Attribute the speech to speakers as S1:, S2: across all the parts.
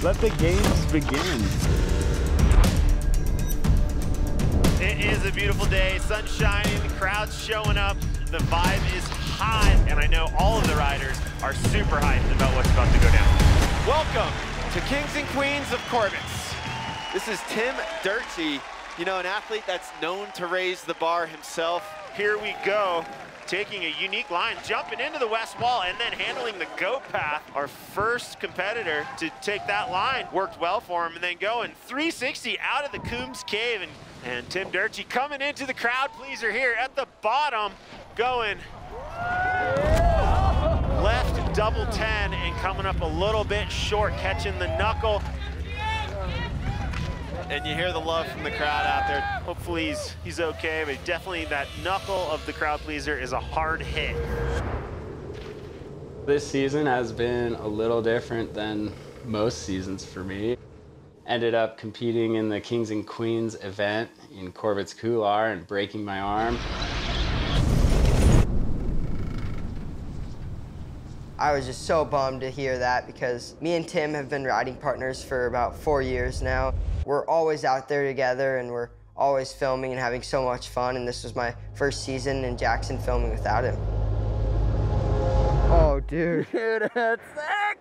S1: the games begin.
S2: It is a beautiful day, sun shining, crowd's showing up, the vibe is hot, and I know all of the riders are super hyped about what's about to go down.
S3: Welcome to Kings and Queens of Corbet's. This is Tim Durtschi, you know, an athlete that's known to raise the bar himself.
S2: Here we go, taking a unique line, jumping into the west wall, and then handling the goat path. Our first competitor to take that line worked well for him, and then going 360 out of the Coombs Cave, and, and Tim Durtschi coming into the crowd pleaser here at the bottom, going left double 10 and coming up a little bit short, catching the knuckle. And you hear the love from the crowd out there. Hopefully he's, he's okay, but definitely that knuckle of the crowd pleaser is a hard hit.
S1: This season has been a little different than most seasons for me. Ended up competing in the Kings and Queens event in Corbet's Couloir and breaking my arm.
S4: I was just so bummed to hear that because me and Tim have been riding partners for about four years now. We're always out there together and we're always filming and having so much fun and this was my first season in Jackson filming without him. Oh, dude. Dude, that's sick!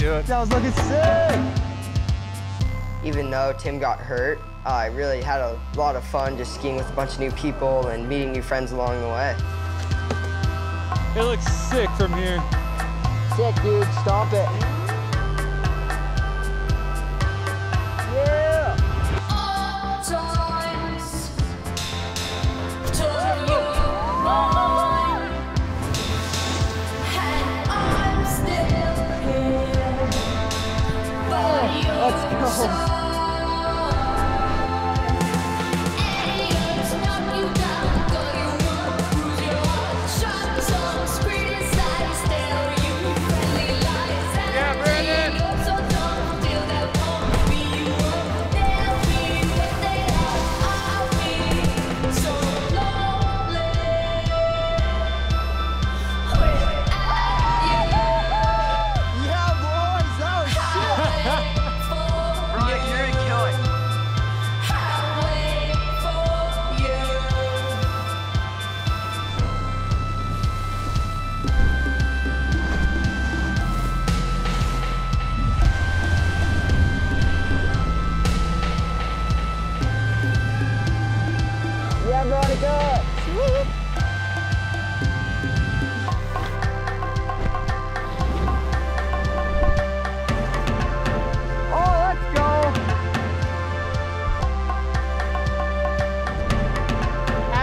S1: Dude, that was looking sick!
S4: Even though Tim got hurt, I really had a lot of fun just skiing with a bunch of new people and meeting new friends along the way.
S5: It looks sick from here.
S4: Sick, dude. Stomp it. Yeah! Oh, let's go.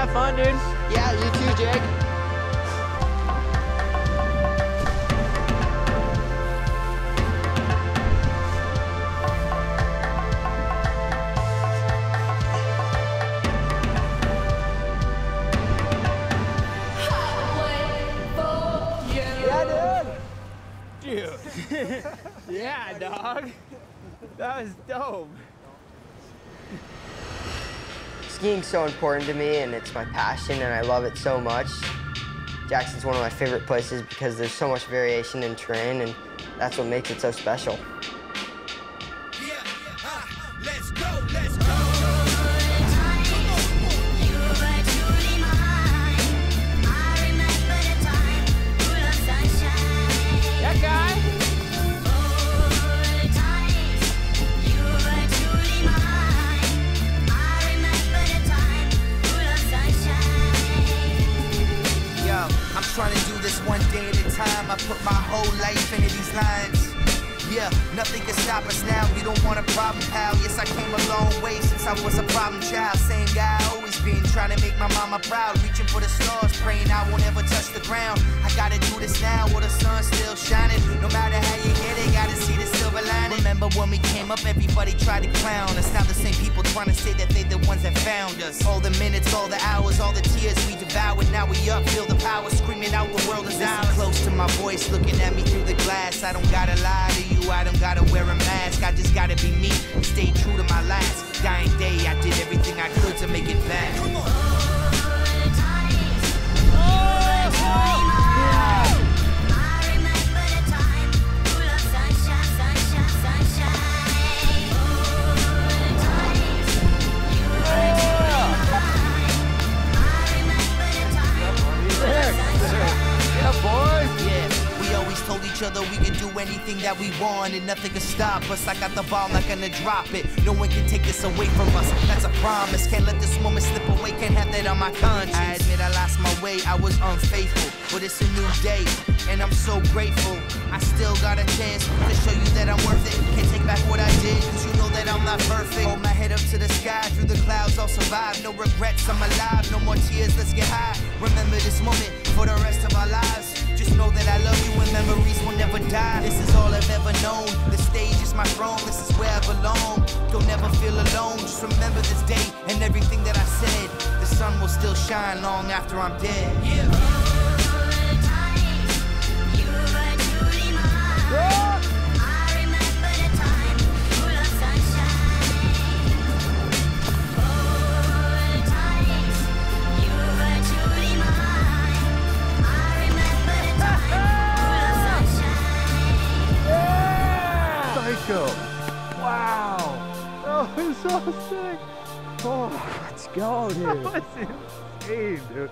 S5: Have fun, dude.
S4: Yeah, you too, Jake. Yeah, dude.
S5: Dude. yeah, dog. That was dope.
S4: Skiing's so important to me and it's my passion and I love it so much. Jackson's one of my favorite places because there's so much variation in terrain and that's what makes it so special.
S6: Whole life into these lines. Yeah, nothing can stop us now. We don't want a problem, pal. Yes, I came a long way since I was a problem child. Same guy I always been, trying to make my mama proud. Reaching for the stars, praying I won't ever touch the ground. I gotta do this now while the sun's still shining. No matter how you get it, gotta see the silver lining. Remember when we came up, everybody tried to clown us. Now the same people trying to say that they the ones that found us. All the minutes, all the hours, all the tears we devoured. Now we up, feel the power, screaming out the world is ours. My voice, looking at me through the glass. I don't gotta lie to you, I don't gotta wear a mask. I just gotta be me, stay true to my last dying day. I did everything I could to make it back. Each other we can do anything that we want and nothing can stop us. I got the ball, not gonna drop it. No one can take this away from us. That's a promise. Can't let this moment slip away. Can't have that on my conscience. I admit I lost my way. I was unfaithful, but it's a new day, and I'm so grateful. I still got a chance to show you that I'm worth it. Can't take back what I did, cause you know that I'm not perfect. Hold my head up to the sky, through the clouds, I'll survive. No regrets, I'm alive. No more tears, let's get high. Remember this moment for the rest of our lives. Just know that I love you and memories will never die. This is all I've ever known. The stage is my throne, this is where I belong. You'll never feel alone. Just remember this day and everything that I said. The sun will still shine long after I'm dead.
S5: Psycho. Wow. Oh, that was so sick. Oh, let's go, dude. that was insane, dude.